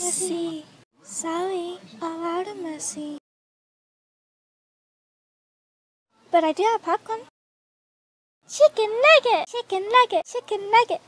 mercy. Sorry, a lot of mercy. But I do have popcorn. Chicken nugget, chicken nugget, chicken nugget.